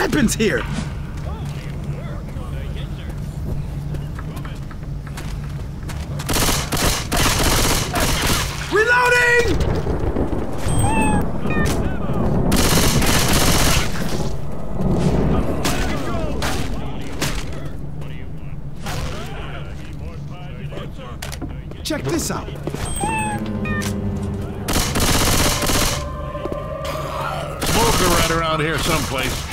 Weapons here! Check this out. Smoker right around here someplace.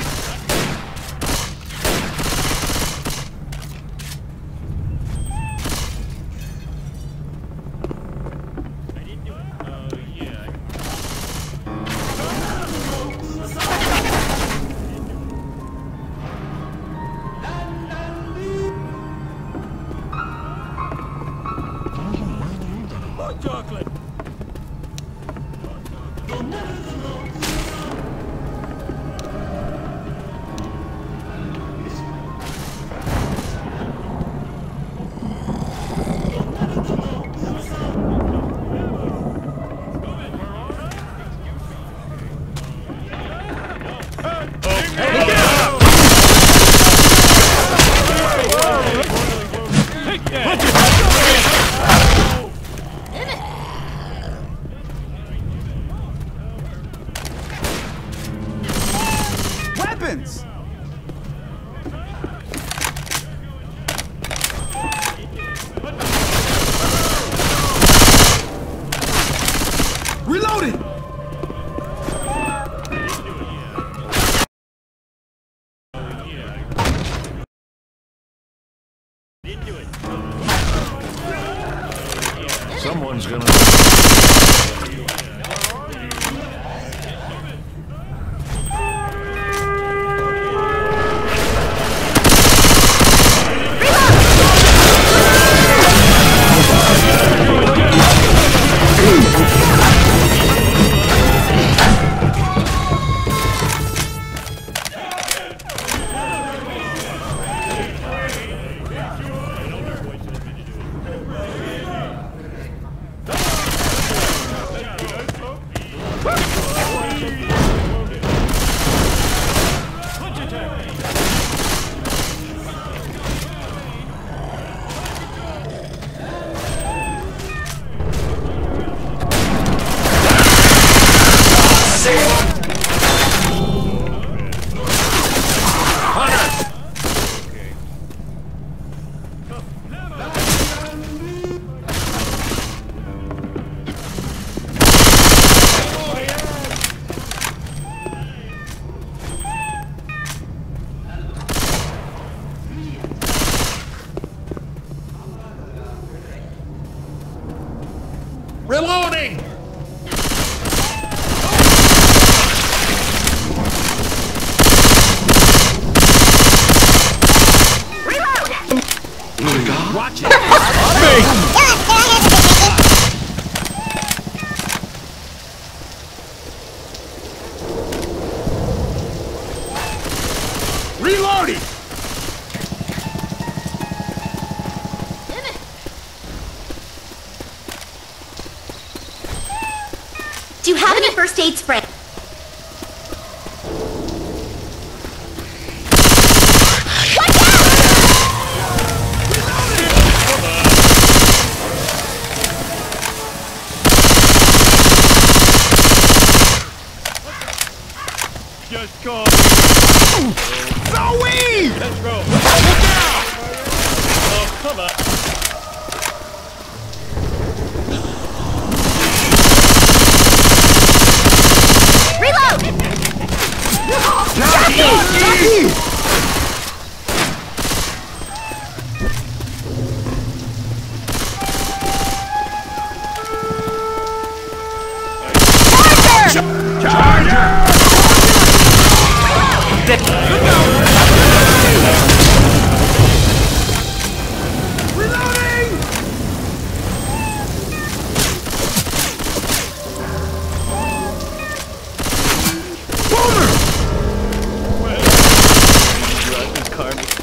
chocolate. Reloading! Someone's gonna. Reloading! Do you have any first aid spray? Just go. Look out! Oh, come on.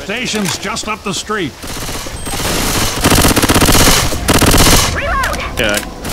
Station's just up the street. Reload! Yeah.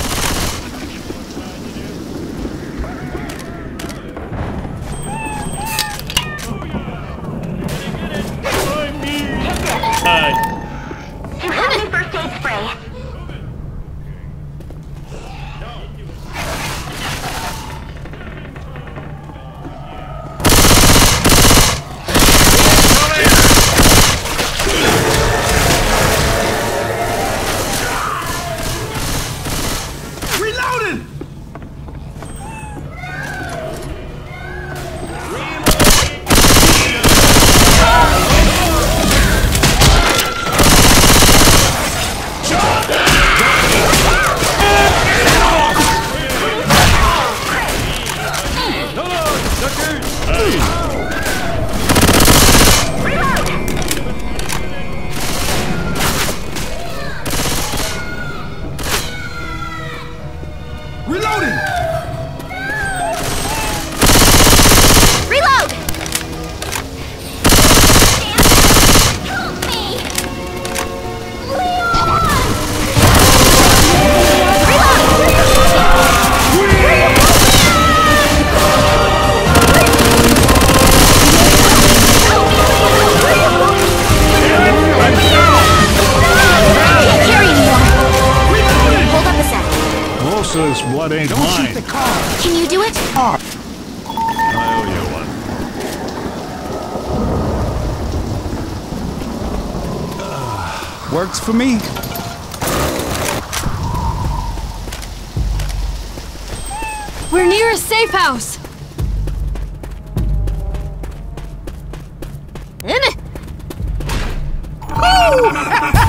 Reloading! Blood ain't Don't shoot the car! Can you do it? I owe you one. Works for me. We're near a safe house. Woo!